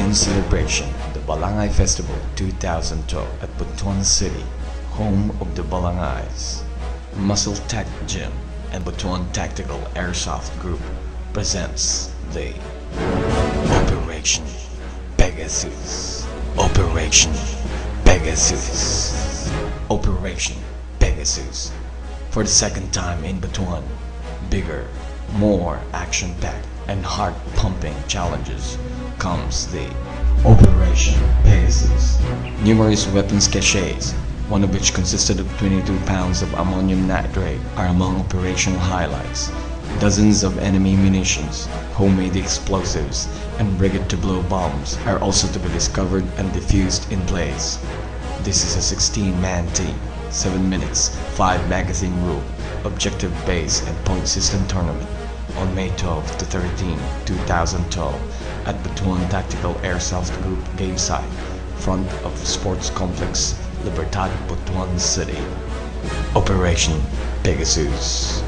in celebration of the Balangay Festival 2012 at Butuan City, home of the Balangay's. Muscle Tech Gym and Butuan Tactical Airsoft Group presents the Operation Pegasus. Operation Pegasus. Operation Pegasus. For the second time in Butuan, bigger, more action-packed and heart-pumping challenges comes the Operation Pegasus. Numerous weapons caches, one of which consisted of 22 pounds of ammonium nitrate, are among operational highlights. Dozens of enemy munitions, homemade explosives, and rigged-to-blow bombs are also to be discovered and defused in place. This is a 16-man team, 7 minutes, 5 magazine rule, objective-based and point system tournament on May 12 to 13, 2012 at Butuan Tactical Airsoft Group game site, front of Sports Complex, Libertad, Butuan City. Operation Pegasus.